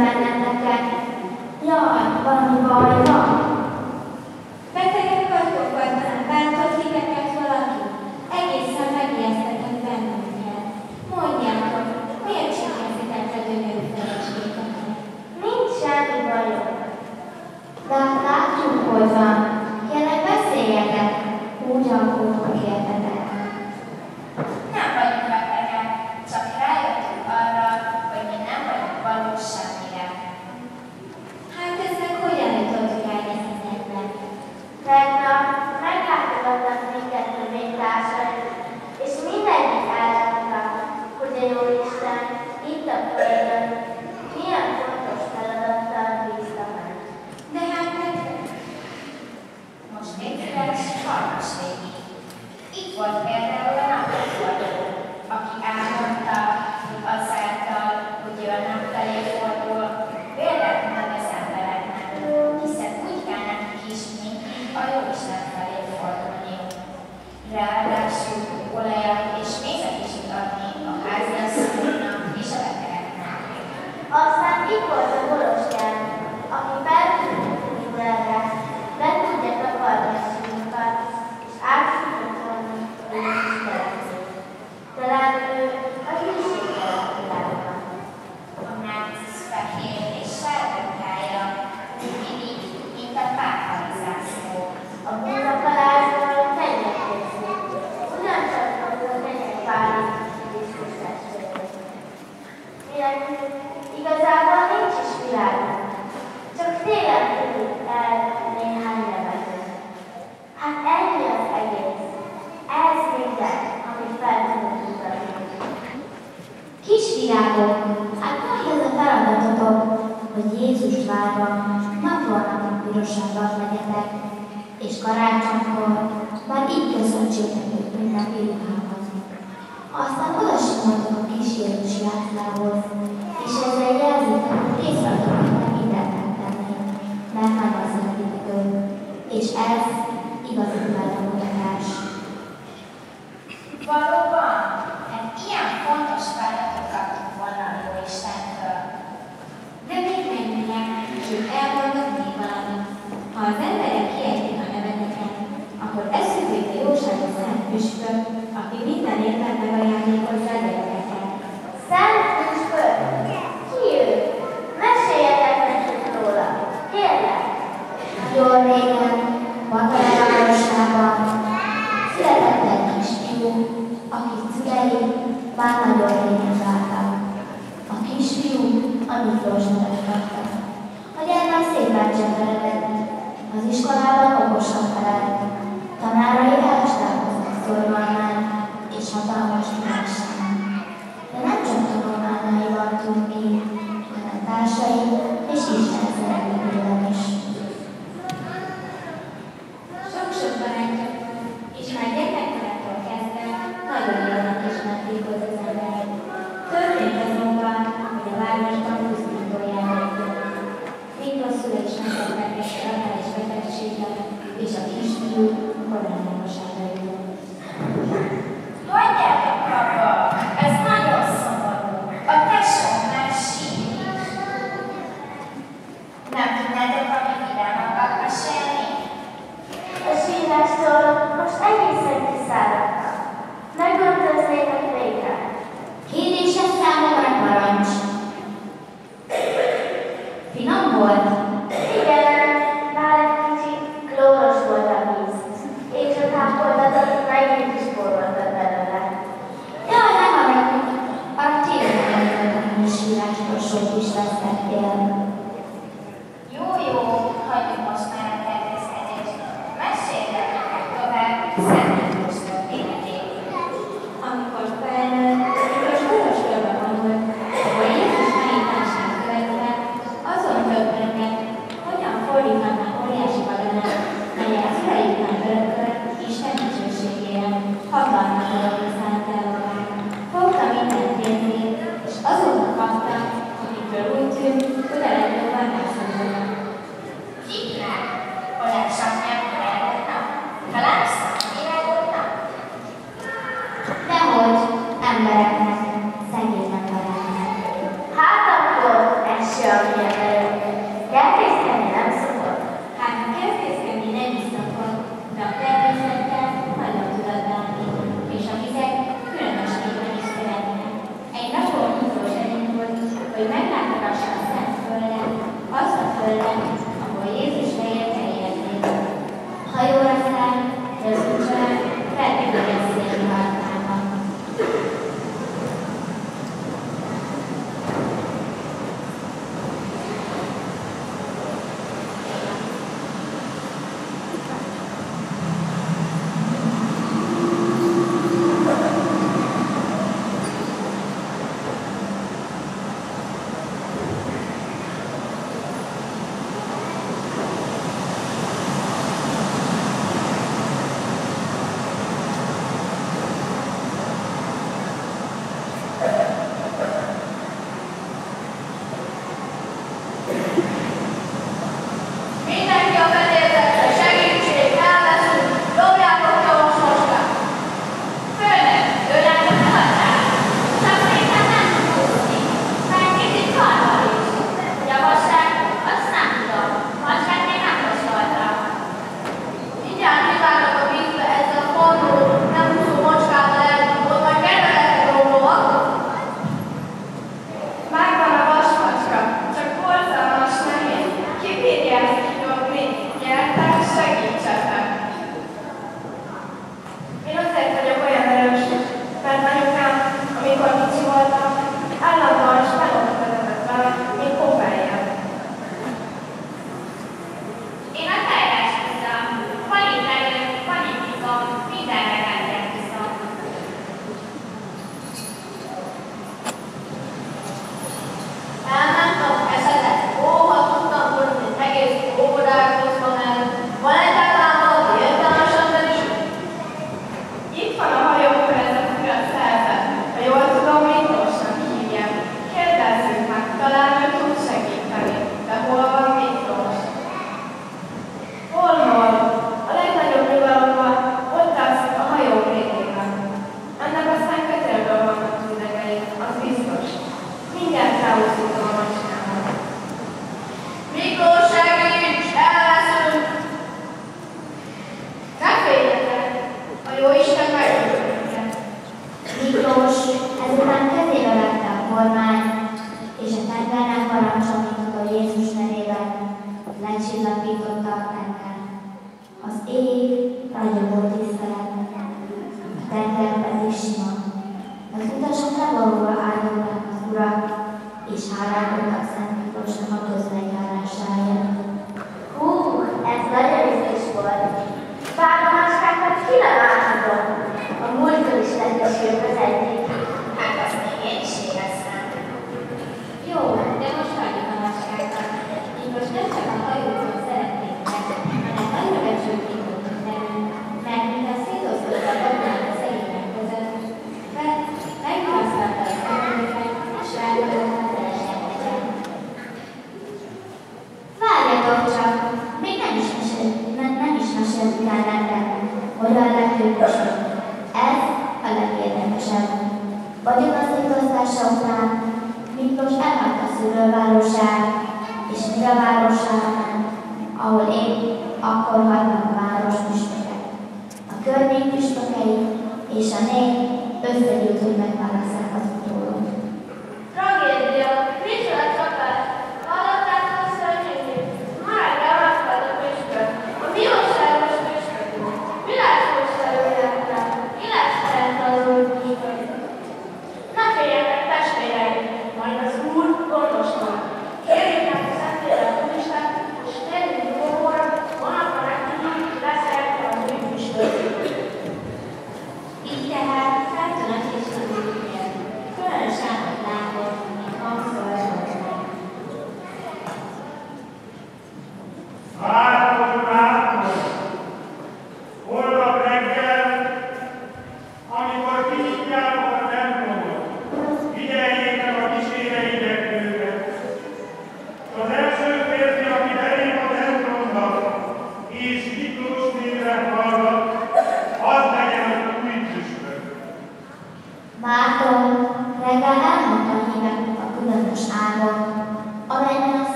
来来来，盖要包一包要。Kisvirágok, hát nagy ez a feladatotok, hogy Jézust várva napról napig pirosabbak legyetek, és karácsonykor már így köszöntsétek őt ünnepi ruhához. Aztán oda simoltok a kis Jézus játszához, és ezzel jelzitek, hogy észreadok, hogy mindent megtennék, mert megvaszolítok és ez igazi legyen veletek. Az iskolában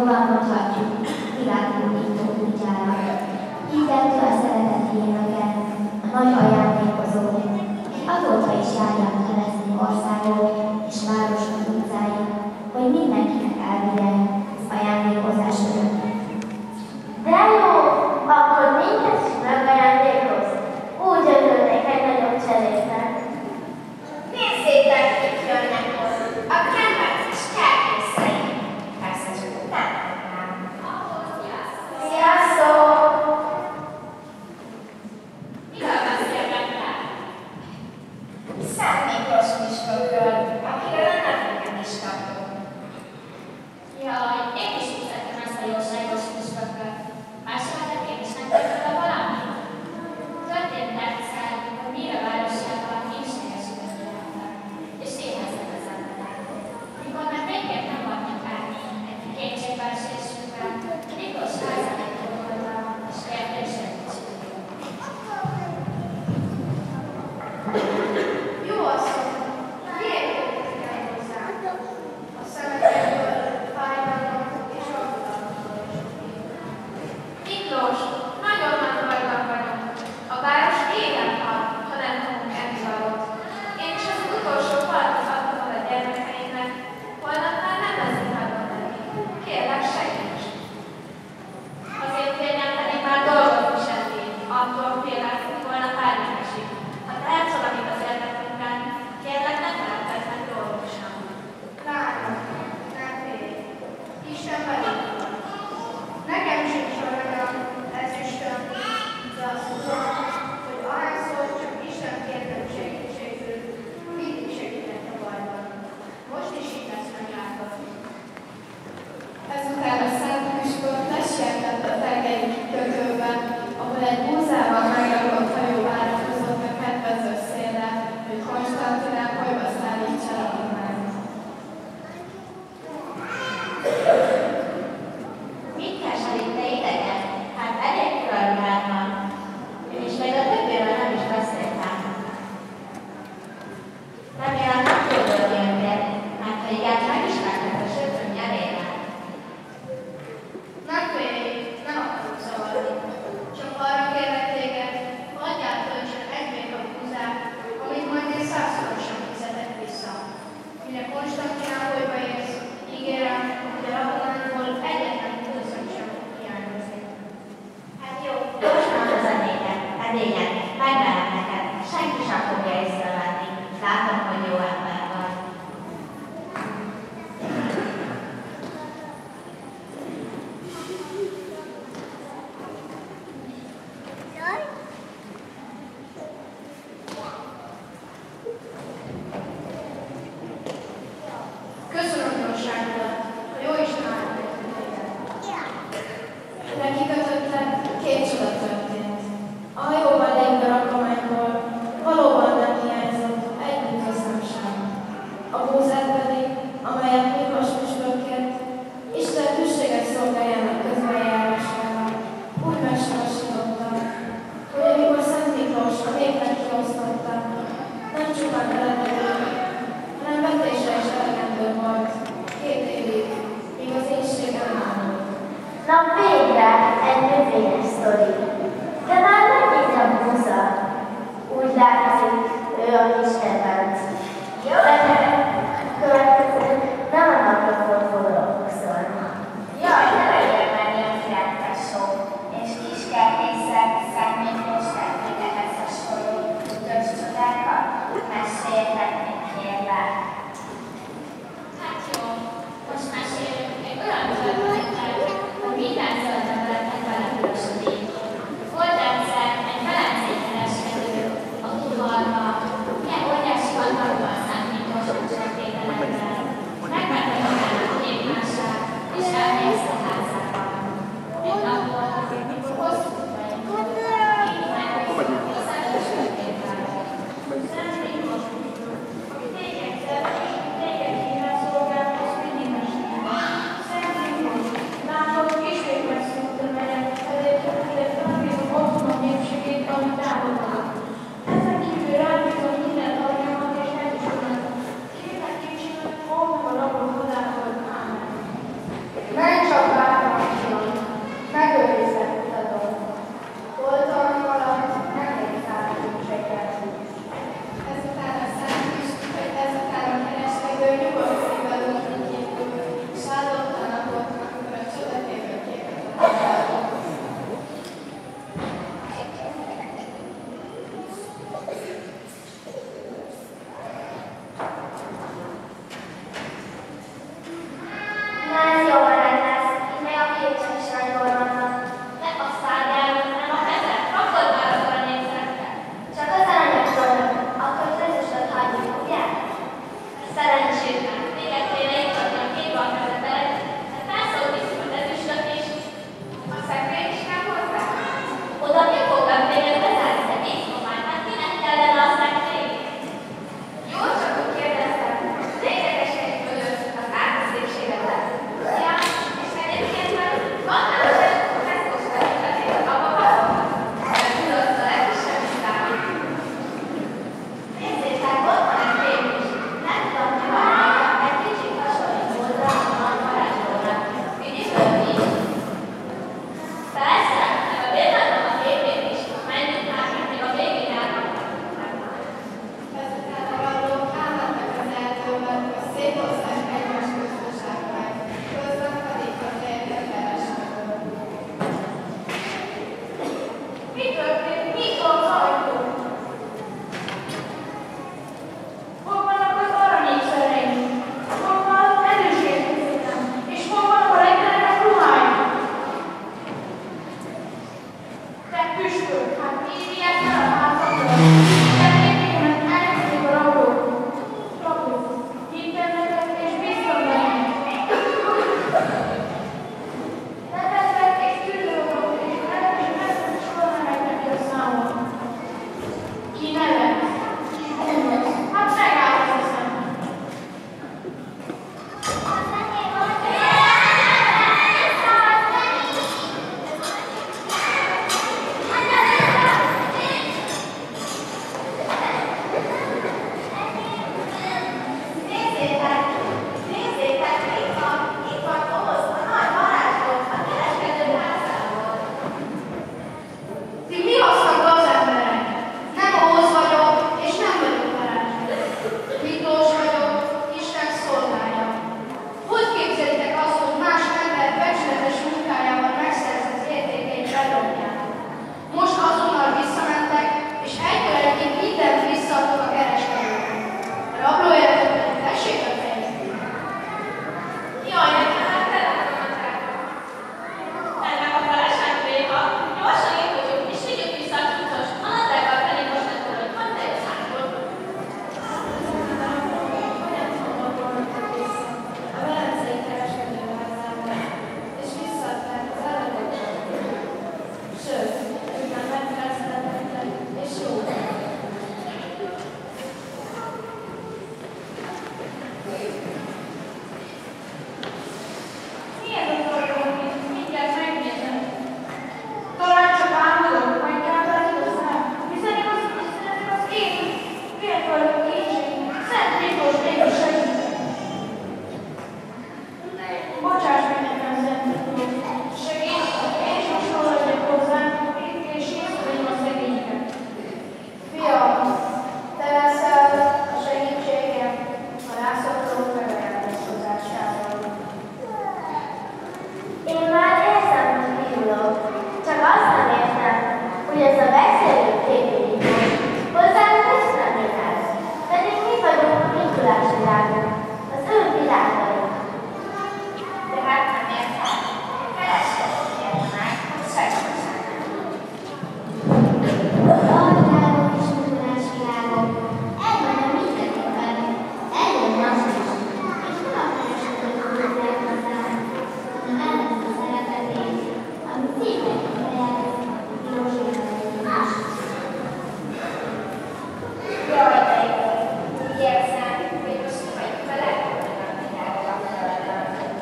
over and touch you. Gracias.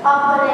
Akkor én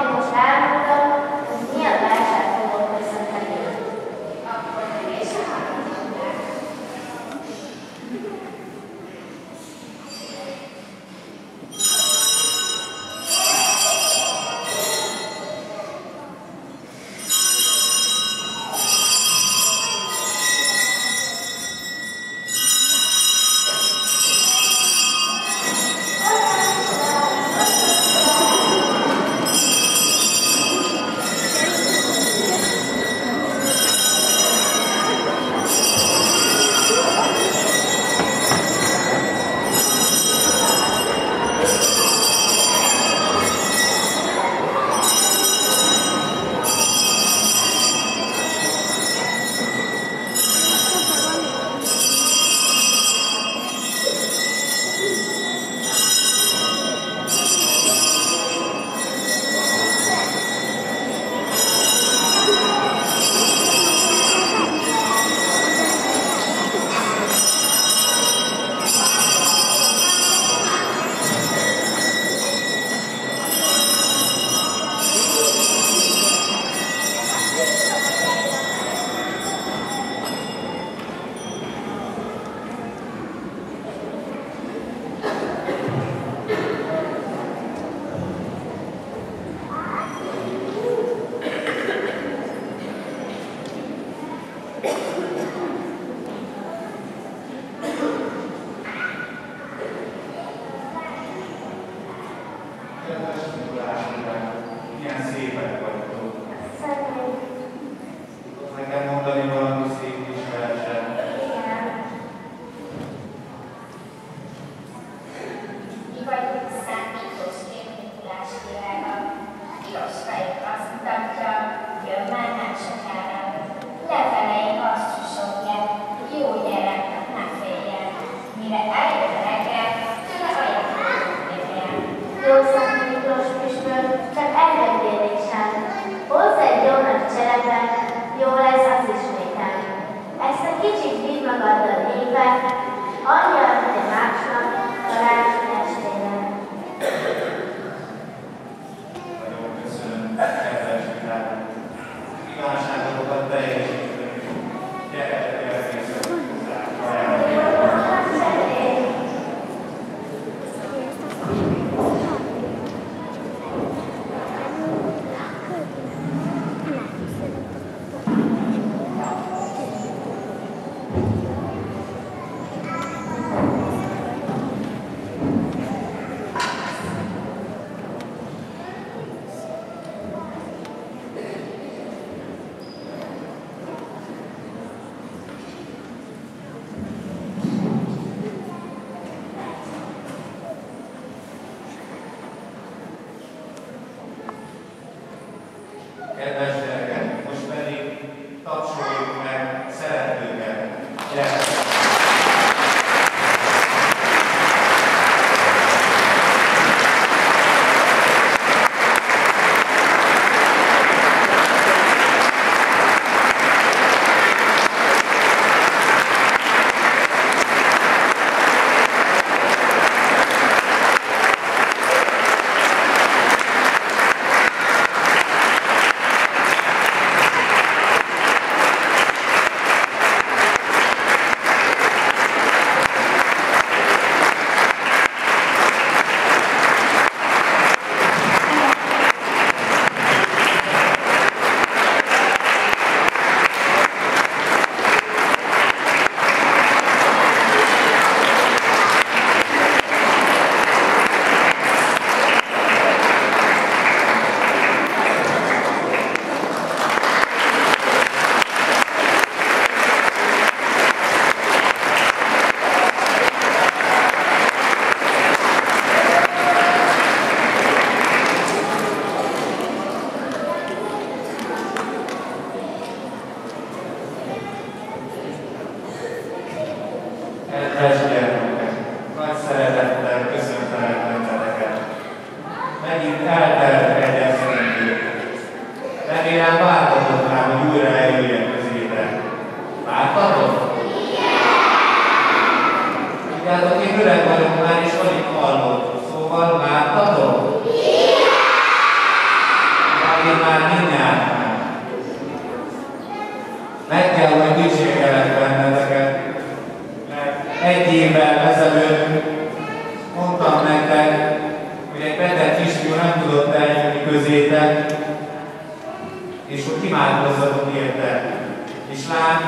És lát,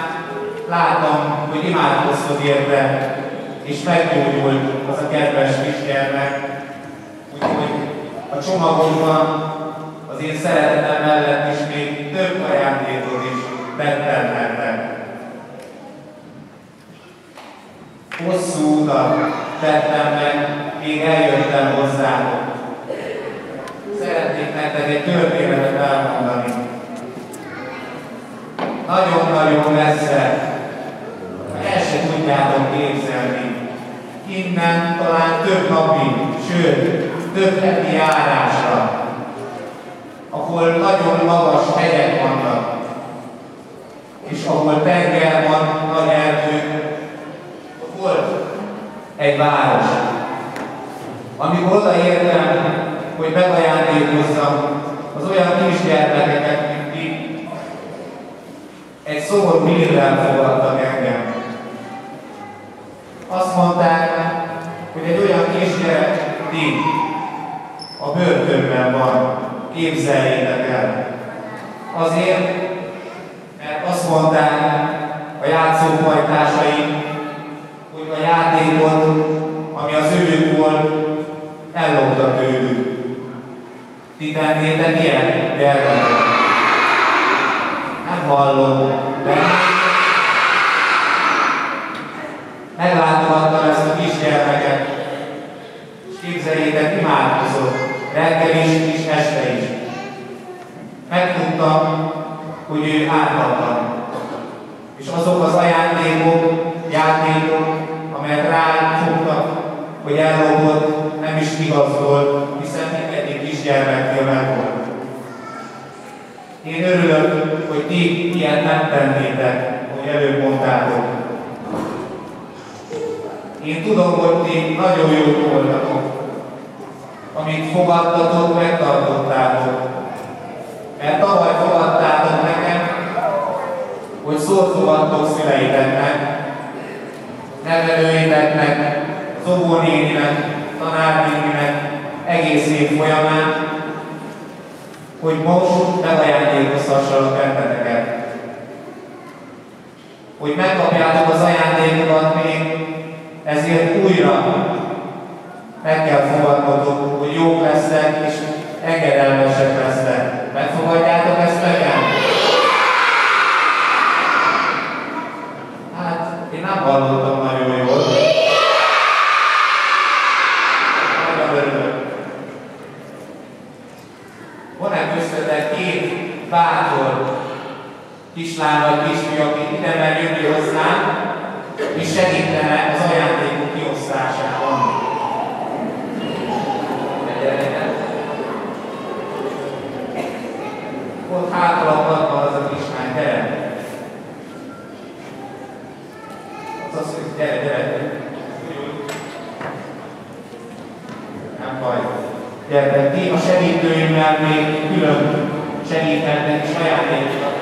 láttam, hogy imádkoztok érte, és meggyógyult az a kedves kisgyermek. Úgyhogy a csomagokban az én szeretetem mellett is még több ajándékot is tettem nektek. Hosszú utat tettem meg, még eljöttem hozzátok. Szeretnék nektek egy történetet elmondani. Nagyon-nagyon messze, el se tudjátok képzelni. Innen talán több napig, sőt, több heti járásra, ahol nagyon magas hegyek vannak, és ahol tenger van, nagy erdők, volt egy város. Amikor odaértem, hogy megajándékozzam az olyan kisgyermekeket, egy szomorú hírrel fogadtak engem. Azt mondták, hogy egy olyan kisgyerek ti a börtönben van, képzeljétek el. Azért, mert azt mondták a játszópajtásai, hogy a játékot, ami az őjük volt, ellopta tőlük. Ti tennétek ilyen? Nem hallom, de meglátogattam ezt a kisgyermeket, és képzeljétek, imádkozott, reggel is és este is. Megtudtam, hogy ő ártatlan. És azok az ajándékok, játékok, amelyet rá fogtak, hogy ellopott, nem is igaz volt, hiszen mindegyik kisgyermeknél meg volt. Én örülök, hogy ti ilyet nem tennétek, hogy előbb mondtátok. Én tudom, hogy ti nagyon jók voltatok. Amit fogadtatok, megtartottátok. Mert tavaly fogadtátok nekem, hogy szót fogadtok szüleiteknek, nevelőiteknek, zobónéninek, tanárnéninek egész év folyamán, hogy most megajándékozhassalak benneteket. Hogy megkapjátok az ajándékokat még, ezért újra meg kell fogadnotok, hogy jók lesznek és engedelmesek lesznek. Megfogadjátok ezt nekem? Hát, én nem hallottam nagyon jól. Nagyon örülök. Van-e köztetek két bátor kislány vagy kisfiú, aki ide mer jönni hozzám, és segítene az ajándékok kiosztásában? Gyereket. Hátalapban az a kislány, gyere! Az az, hogy gyere, gyere! Nem baj. Gyertek, ti a segítőimmel még külön segíthetnek és ajándékokat.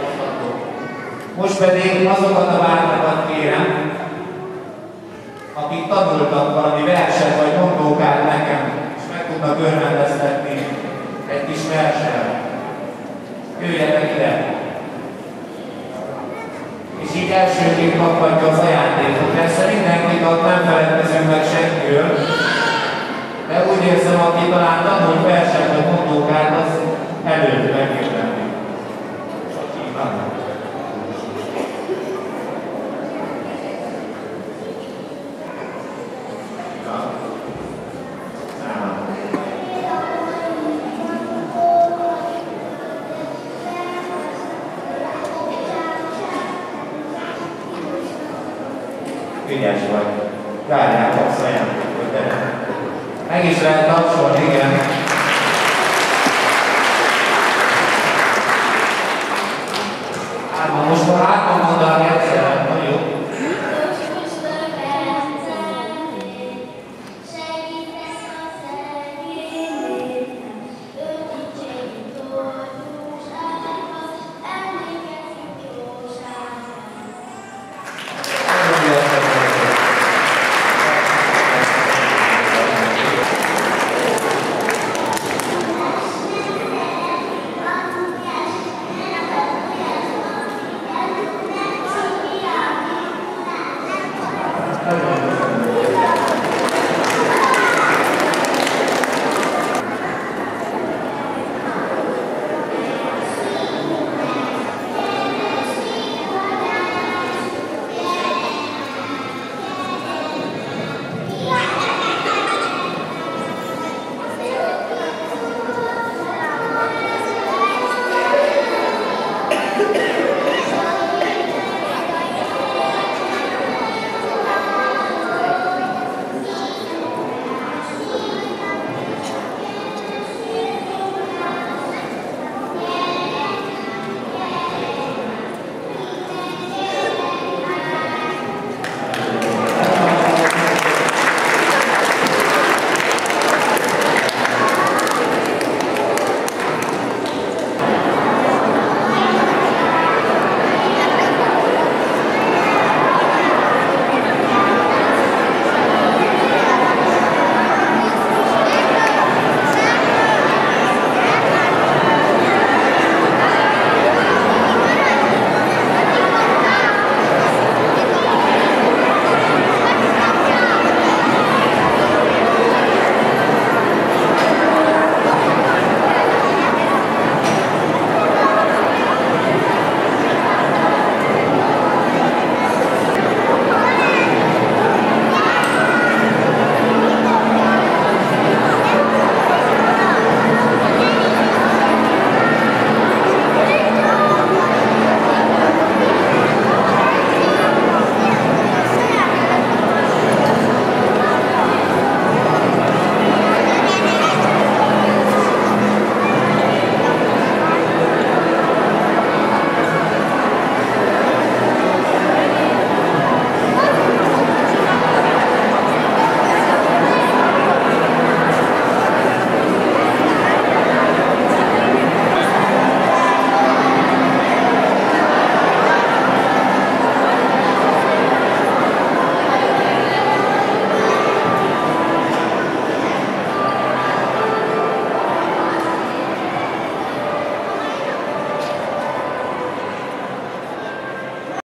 Most pedig azokat a bátrokat kérem, akik tanultak valami verset vagy mondókát nekem, és meg tudnak örvendeztetni egy kis versen. Jöjjetek ide! És így elsőként kaphatja az ajándékot. Persze mindenkit nem feledkezünk meg senkiről, de úgy érzem, aki talán tanult verset vagy mondókát, az előtt megérdemli. Ügyes vagy. Várjál, kapsz ajándékot, gyere. Meg is lehet tapsolni, igen.